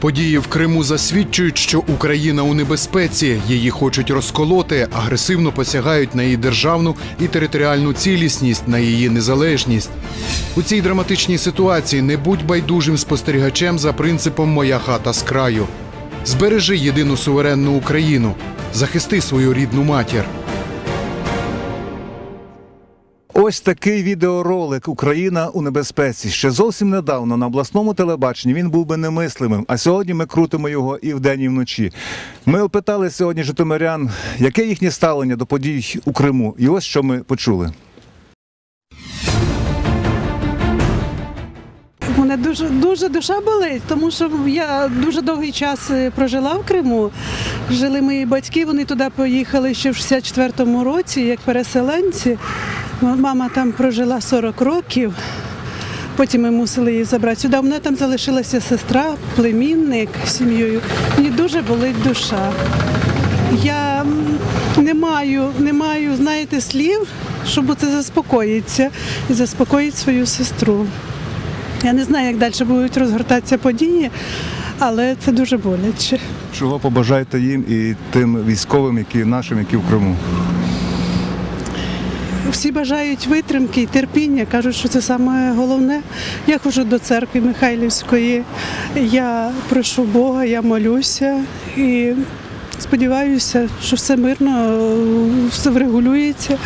Події в Криму засвідчують, що Україна у небезпеці. Її хочуть розколоти, агресивно посягають на її державну і територіальну цілісність, на її незалежність. У цій драматичній ситуації не будь байдужим спостерігачем за принципом Моя хата з краю. Збережи єдину суверенну Україну, захисти свою рідну матір. Ось такий відеоролик Україна у небезпеці. Ще зовсім недавно на обласному телебаченні він був би немислимим. А сьогодні ми крутимо його і вдень, і вночі. Ми опитали сьогодні житомирян, яке їхнє ставлення до подій у Криму. І ось що ми почули. Мене дуже дуже душа болить, тому що я дуже довгий час е, прожила в Криму. Жили мої батьки, вони туди поїхали ще в 64-му році, як переселенці. Мама там прожила 40 років. Потім ми мусили її забрати сюди. У мене там залишилася сестра, племінник з сім'єю. Мені дуже болить душа. Я не маю, не маю, знаєте, слів, щоб це заспокоїтися і заспокоїти свою сестру. Я не знаю, як далі будуть розгортатися події, але це дуже боляче. Чого побажаєте їм і тим військовим, які нашим, які в Криму? Всі бажають витримки і терпіння, кажуть, що це саме головне. Я ходжу до церкви Михайлівської, я прошу Бога, я молюся і сподіваюся, що все мирно, все врегулюється,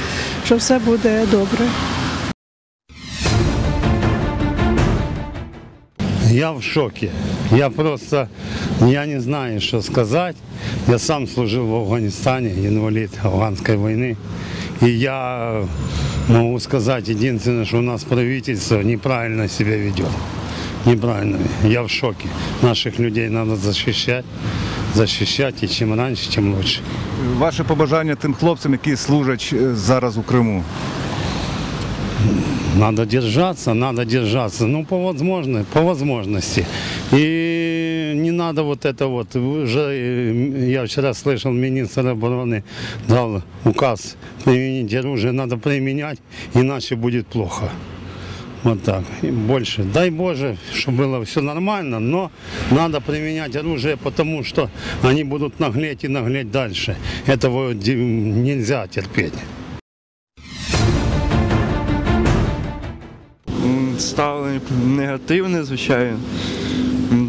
що все буде добре. Я в шоке. Я просто, я не знаю, что сказать. Я сам служил в Афганистане, инвалид афганской войны. И я могу сказать единственное, что у нас правительство неправильно себя ведет. Неправильно. Я в шоке. Наших людей надо защищать. Защищать и чем раньше, тем лучше. Ваше побажання тим хлопцям, які служать зараз у Криму. Надо держаться, надо держаться. Ну, по возможности, по возможности. И не надо вот это вот. Уже, э, я вчера слышал, министр обороны дал указ применить оружие. Надо применять, иначе будет плохо. Вот так. И больше. Дай Боже, чтобы было все нормально, но надо применять оружие, потому что они будут наглеть и наглеть дальше. Этого ди- нельзя терпеть. Ставлення негативне, звичайно.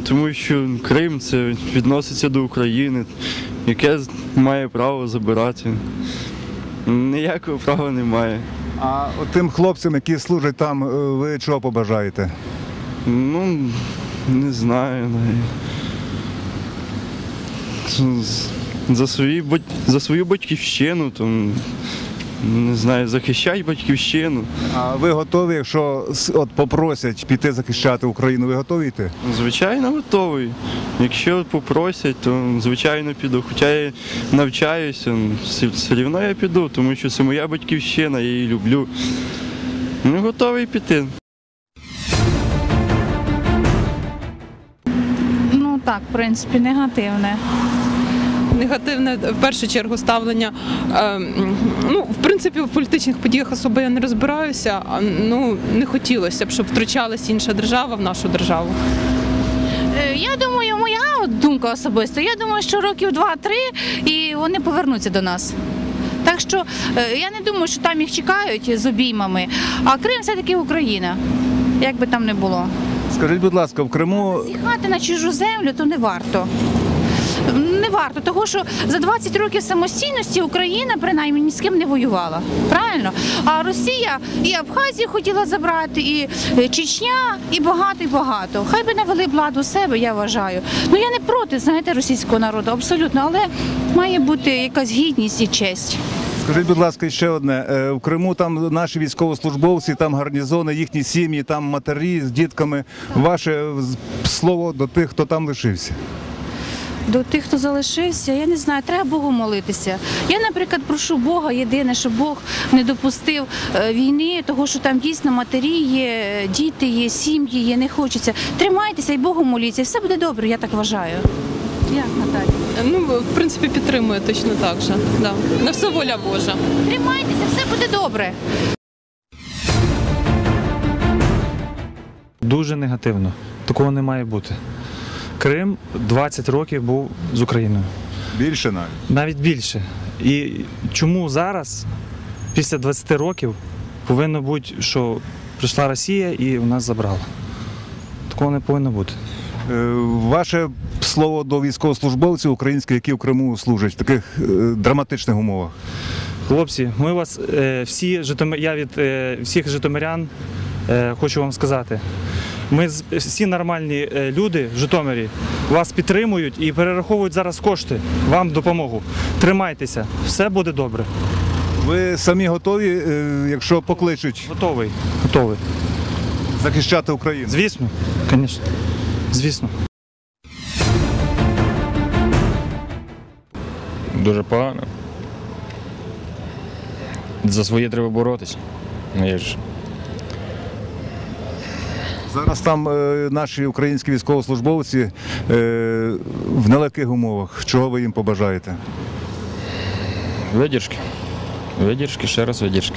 Тому що Крим це відноситься до України, яке має право забирати. Ніякого права немає. А от тим хлопцям, які служать там, е, ви чого побажаєте? Ну, не знаю За, бать- за свою батьківщину, там, не знаю, захищать батьківщину. А ви готові, якщо с- от попросять піти захищати Україну, ви готові йти? Звичайно, готовий. Якщо попросять, то звичайно піду. Хоча я навчаюся, все, все рівно я піду, тому що це моя батьківщина, я її люблю. Ну, готовий піти. Ну так, в принципі, негативне. Негативне в першу чергу ставлення. е, Ну, в принципі, в політичних подіях особо я не розбираюся. Ну не хотілося б, щоб втручалась інша держава в нашу державу. Е, Я думаю, моя думка особиста. Я думаю, що років два-три і вони повернуться до нас. Так що е, я не думаю, що там їх чекають з обіймами. А Крим все-таки Україна, як би там не було. Скажіть, будь ласка, в Криму З'їхати на чужу землю то не варто. Не варто, тому що за 20 років самостійності Україна принаймні ні з ким не воювала. Правильно? А Росія і Абхазію хотіла забрати, і е, Чечня, і багато, і багато. Хай би навели владу себе, я вважаю. Ну я не проти, знаєте, російського народу, абсолютно, але має бути якась гідність і честь. Скажіть, будь ласка, ще одне. Е, В Криму там наші військовослужбовці, там гарнізони, їхні сім'ї, там матері з дітками. Ваше слово до тих, хто там лишився. До тих, хто залишився, я не знаю, треба Богу молитися. Я, наприклад, прошу Бога єдине, щоб Бог не допустив е, війни, того що там дійсно матері є, діти є, сім'ї є, не хочеться. Тримайтеся і Богу моліться, і все буде добре, я так вважаю. Як Наталя? Е, Ну, в принципі, підтримую точно так же. Да. На все воля Божа. Тримайтеся, все буде добре. Дуже негативно. Такого не має бути. Крим 20 років був з Україною. Більше навіть. Навіть більше. І чому зараз, після 20 років, повинно бути, що прийшла Росія і у нас забрала? Такого не повинно бути. Е, Ваше слово до військовослужбовців українських, які в Криму служать в таких е, драматичних умовах. Хлопці, ми вас е, всі я від всіх житомирян хочу вам сказати. Ми всі нормальні е, люди в Житомирі вас підтримують і перераховують зараз кошти вам допомогу. Тримайтеся, все буде добре. Ви самі готові, е, якщо покличуть Готовий. Готовий. захищати Україну? Звісно, звісно. Звісно. Дуже погано. За своє треба боротися. Ну, я ж Зараз там е, наші українські військовослужбовці е, в нелегких умовах. Чого ви їм побажаєте? видержки. Видержки, ще раз видержки.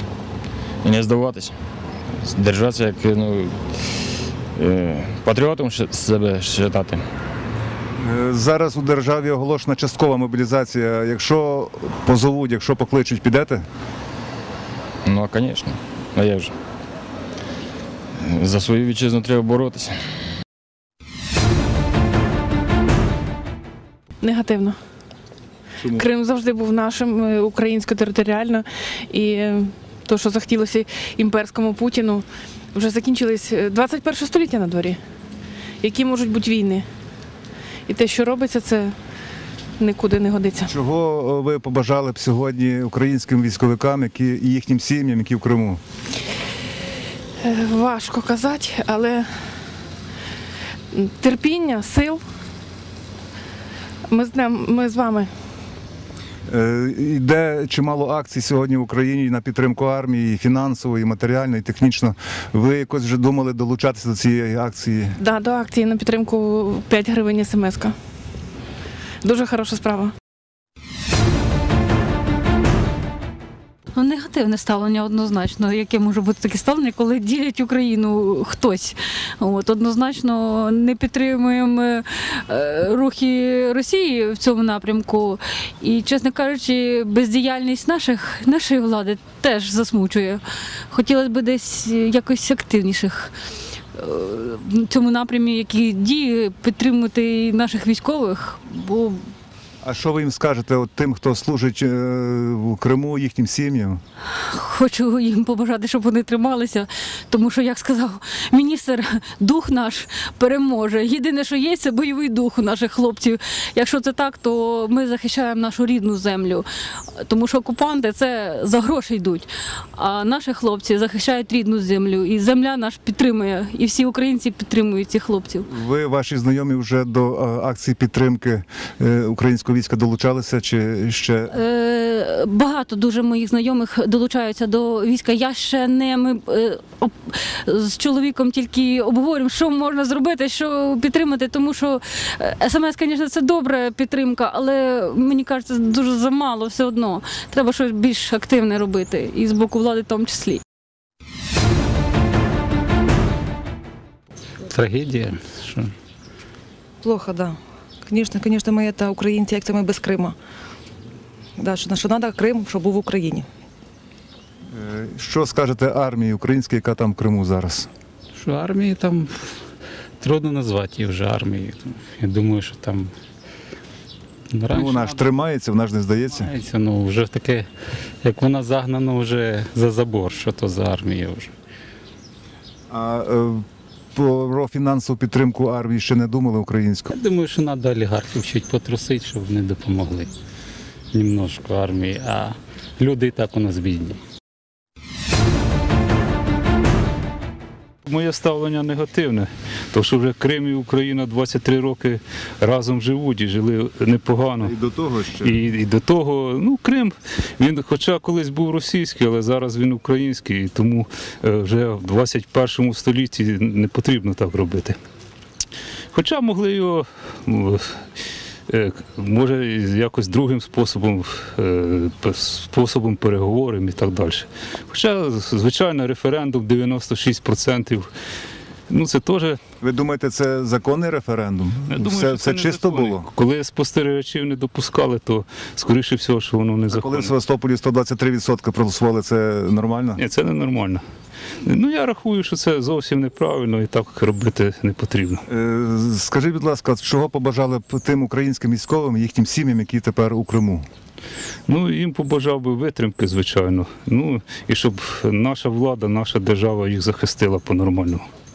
І не здаватися. Держатися як ну, е, патріотом ще- себе вважати. Е, Зараз у державі оголошена часткова мобілізація. Якщо позовуть, якщо покличуть, підете? Ну, а звісно. А як же? За свою вітчизну треба боротися. Негативно. Крим завжди був нашим, е, українсько-територіально. І е, то, що захотілося імперському Путіну, вже закінчились е, 21 століття на дворі. Які можуть бути війни? І те, що робиться, це нікуди не годиться. Чого е, ви побажали б сьогодні українським військовикам, які і їхнім сім'ям, які в Криму? Важко казати, але терпіння, сил. Ми з, ним, ми з вами. Е, Йде чимало акцій сьогодні в Україні на підтримку армії, і фінансово, і матеріально, і технічно. Ви якось вже думали долучатися до цієї акції? Да, до акції на підтримку 5 гривень смс-ка. Дуже хороша справа. Ну, негативне ставлення однозначно. Яке може бути таке ставлення, коли ділять Україну хтось? От однозначно не підтримуємо е, рухи Росії в цьому напрямку. І, чесно кажучи, бездіяльність наших, нашої влади теж засмучує. Хотілося б десь якось активніших. е, В цьому напрямі, які дії підтримувати наших військових, бо А що ви їм скажете от тим, хто служить е, в Криму, їхнім сім'ям? Хочу їм побажати, щоб вони трималися, тому що, як сказав міністр, дух наш переможе. Єдине, що є, це бойовий дух у наших хлопців. Якщо це так, то ми захищаємо нашу рідну землю, тому що окупанти це за гроші йдуть. А наші хлопці захищають рідну землю, і земля наш підтримує, і всі українці підтримують цих хлопців. Ви, ваші знайомі, вже до е, акції підтримки е, українського війська долучалися чи ще? Е, Багато дуже моїх знайомих долучаються до війська. Я ще не ми е, об- з чоловіком тільки обговорюємо, що можна зробити, що підтримати, тому що е, смс, звісно, це добра підтримка, але мені кажеться, дуже замало все одно. Треба щось більш активне робити, і з боку влади в тому числі. Трагедія. Що? Плохо, да. Конечно, конечно, ми це українці, як це ми без Крима. Да, що, що треба Крим, щоб був в Україні. Е, Що скажете армії українській, яка там в Криму зараз? Що армії там трудно назвати її вже армією. Я думаю, що там. Ну, Ну, вона ж тримається, вона ж не здається. Знаєте, ну вже таке, як вона загнана вже за забор, що то за армія вже. А е, про фінансову підтримку армії ще не думали українську. Я думаю, що треба олігархів чуть потрусити, щоб вони допомогли. Немножко армії, а люди і так у нас бідні. Моє ставлення негативне, тому що вже Крим і Україна 23 роки разом живуть і жили непогано. І до того ще. І, і до того, ну Крим, він хоча колись був російський, але зараз він український, тому е, вже в 21 столітті не потрібно так робити. Хоча могли його, е, може, якось другим способом, е, способом переговорів і так далі. Хоча, звичайно, референдум 96% Ну це теж Ви думаєте, це законний референдум? Я думаю, все що це не чисто закони. було? Коли спостерігачів не допускали, то скоріше всього, що воно не Коли в. Севастополі 123% проголосували, це нормально? Ні, це ненормально. Ну я рахую, що це зовсім неправильно і так робити не потрібно. Е, Скажіть, будь ласка, чого побажали б тим українським військовим і їхнім сім'ям, які тепер у Криму? Ну їм побажав би витримки, звичайно. Ну і щоб наша влада, наша держава їх захистила по-нормальному. Е,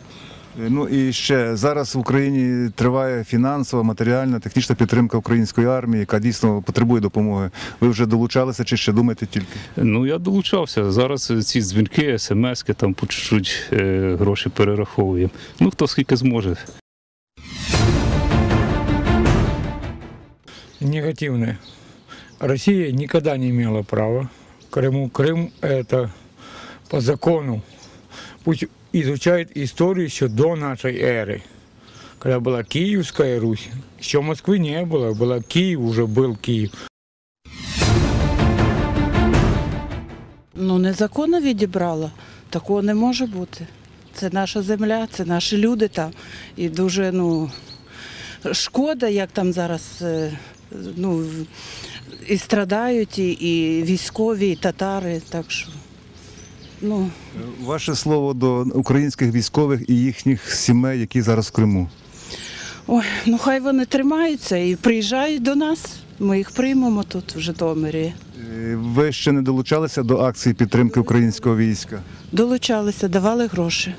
Ну і ще зараз в Україні триває фінансова, матеріальна, технічна підтримка української армії, яка дійсно потребує допомоги. Ви вже долучалися чи ще думаєте тільки? Ну я долучався. Зараз ці дзвінки, смски, там по чуть-чуть е, гроші перераховуємо. Ну хто скільки зможе. негативные. Россия никогда не имела права Крыму. Крым это по закону. Пусть изучает историю еще до нашей эры. Когда была Киевская Русь. Еще Москвы не было. Была Киев, уже был Киев. Ну, незаконно відібрала. Такого не може бути. Це наша земля, це наші люди там. І дуже ну, шкода, як там зараз е, ну, в- і страдають, і, і військові, і татари. Так що, ну, Ваше слово до українських військових і їхніх сімей, які зараз в Криму. ой, ну хай вони тримаються і приїжджають до нас. Ми їх приймемо тут, в Житомирі. Е, Ви ще не долучалися до акції підтримки українського війська? Долучалися, давали гроші.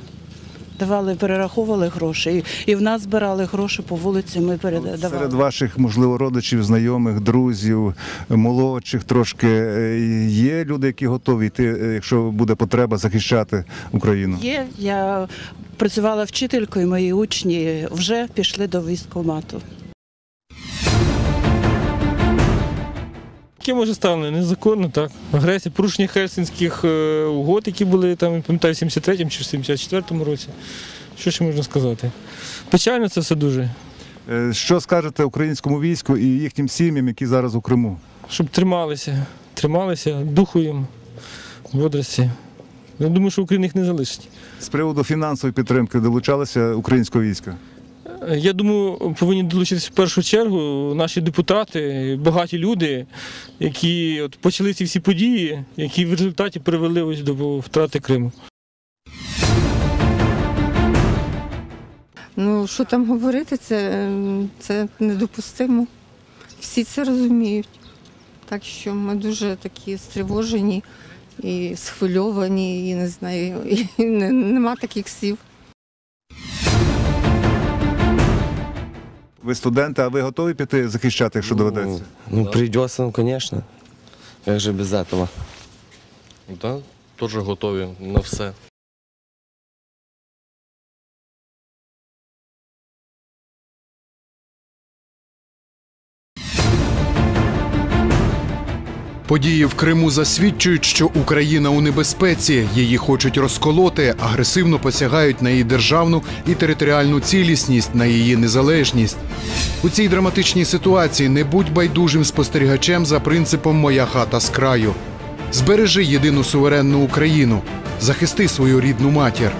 Давали, перераховували гроші. І, і в нас збирали гроші по вулиці, ми передавали. Серед ваших, можливо, родичів, знайомих, друзів, молодших трошки е, є люди, які готові йти, е, якщо буде потреба, захищати Україну. Є, я працювала вчителькою, мої учні вже пішли до військкомату. Яке може ставлення? Незаконно, так. Агресія, порушення хельсинських е, угод, які були там, я пам'ятаю, в 73-му чи в 74-му році. Що ще можна сказати? Печально це все дуже. Е, Що скажете українському війську і їхнім сім'ям, які зараз у Криму? Щоб трималися, трималися, духу їм, бодрості. Я думаю, що Україна їх не залишить. З приводу фінансової підтримки долучалися українського війська. Я думаю, повинні долучитися в першу чергу наші депутати, багаті люди, які от почали ці всі події, які в результаті привели ось до втрати Криму. Ну, що там говорити, це, це недопустимо. Всі це розуміють. Так що ми дуже такі стривожені і схвильовані, і не знаю, і не, нема таких слів. Ви студенти, а ви готові піти захищати, якщо доведеться? Ну, придется, ну, конечно. Как же без этого? Так, теж готові на все. Події в Криму засвідчують, що Україна у небезпеці. Її хочуть розколоти, агресивно посягають на її державну і територіальну цілісність, на її незалежність. У цій драматичній ситуації не будь байдужим спостерігачем за принципом Моя хата з краю. Збережи єдину суверенну Україну, захисти свою рідну матір.